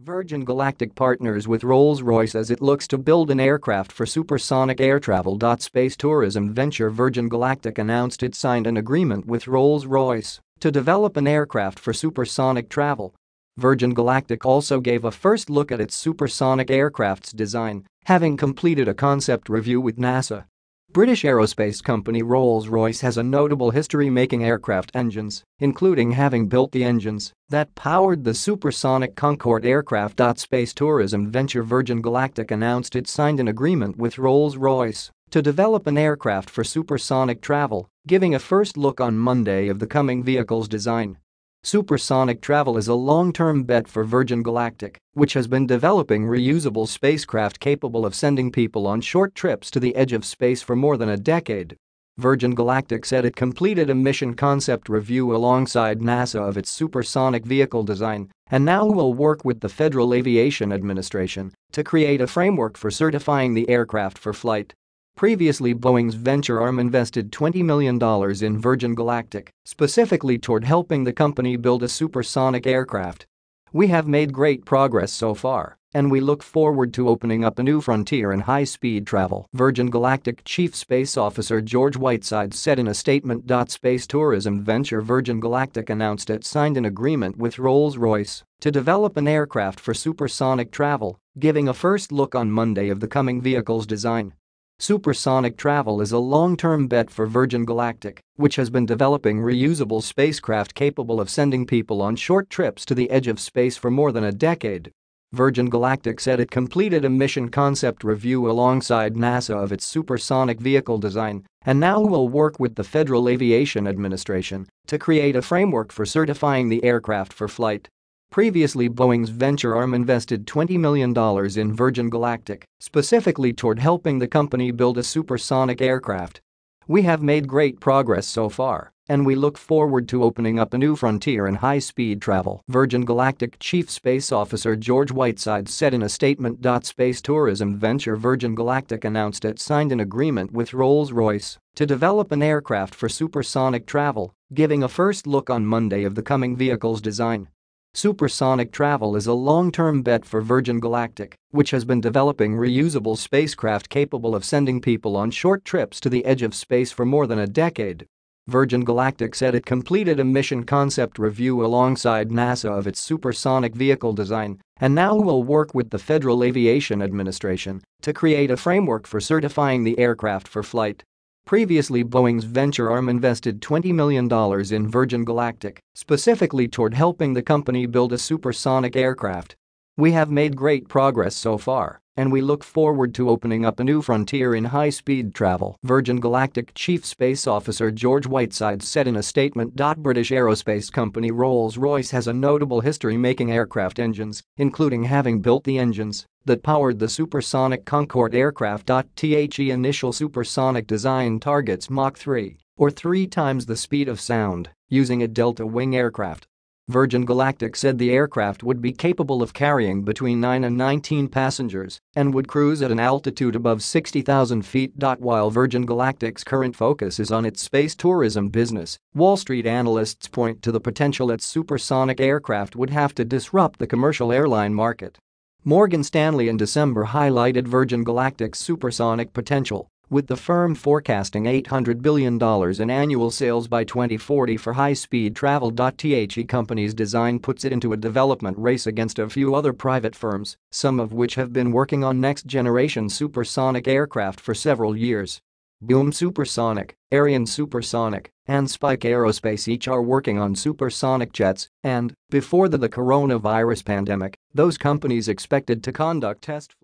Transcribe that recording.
Virgin Galactic partners with Rolls-Royce as it looks to build an aircraft for supersonic air travel. Space tourism venture Virgin Galactic announced it signed an agreement with Rolls-Royce to develop an aircraft for supersonic travel. Virgin Galactic also gave a first look at its supersonic aircraft's design, having completed a concept review with NASA. British aerospace company Rolls-Royce has a notable history making aircraft engines, including having built the engines that powered the supersonic Concorde aircraft. Space tourism venture Virgin Galactic announced it signed an agreement with Rolls-Royce to develop an aircraft for supersonic travel, giving a first look on Monday of the coming vehicle's design. Supersonic travel is a long-term bet for Virgin Galactic, which has been developing reusable spacecraft capable of sending people on short trips to the edge of space for more than a decade. Virgin Galactic said it completed a mission concept review alongside NASA of its supersonic vehicle design and now will work with the Federal Aviation Administration to create a framework for certifying the aircraft for flight. Previously Boeing's venture arm invested $20 million in Virgin Galactic, specifically toward helping the company build a supersonic aircraft. We have made great progress so far, and we look forward to opening up a new frontier in high-speed travel, Virgin Galactic Chief Space Officer George Whiteside said in a statement. Space tourism venture Virgin Galactic announced it signed an agreement with Rolls-Royce to develop an aircraft for supersonic travel, giving a first look on Monday of the coming vehicle's design. Supersonic travel is a long-term bet for Virgin Galactic, which has been developing reusable spacecraft capable of sending people on short trips to the edge of space for more than a decade. Virgin Galactic said it completed a mission concept review alongside NASA of its supersonic vehicle design and now will work with the Federal Aviation Administration to create a framework for certifying the aircraft for flight. Previously Boeing's venture arm invested $20 million in Virgin Galactic, specifically toward helping the company build a supersonic aircraft. We have made great progress so far, and we look forward to opening up a new frontier in high-speed travel, Virgin Galactic Chief Space Officer George Whiteside said in a statement. Space tourism venture Virgin Galactic announced it signed an agreement with Rolls-Royce to develop an aircraft for supersonic travel, giving a first look on Monday of the coming vehicle's design. Supersonic travel is a long-term bet for Virgin Galactic, which has been developing reusable spacecraft capable of sending people on short trips to the edge of space for more than a decade. Virgin Galactic said it completed a mission concept review alongside NASA of its supersonic vehicle design and now will work with the Federal Aviation Administration to create a framework for certifying the aircraft for flight. Previously Boeing's venture arm invested $20 million in Virgin Galactic, specifically toward helping the company build a supersonic aircraft. We have made great progress so far, and we look forward to opening up a new frontier in high-speed travel, Virgin Galactic Chief Space Officer George Whiteside said in a statement. British aerospace company Rolls-Royce has a notable history making aircraft engines, including having built the engines that powered the supersonic Concorde aircraft. The initial supersonic design targets Mach 3, or three times the speed of sound, using a delta-wing aircraft. Virgin Galactic said the aircraft would be capable of carrying between 9 and 19 passengers and would cruise at an altitude above 60,000 feet. While Virgin Galactic's current focus is on its space tourism business, Wall Street analysts point to the potential that supersonic aircraft would have to disrupt the commercial airline market. Morgan Stanley in December highlighted Virgin Galactic's supersonic potential, with the firm forecasting $800 billion in annual sales by 2040 for high-speed travel. The company's design puts it into a development race against a few other private firms, some of which have been working on next-generation supersonic aircraft for several years. Boom Supersonic, Aerion Supersonic, and Spike Aerospace each are working on supersonic jets, and, before the, the coronavirus pandemic, those companies expected to conduct test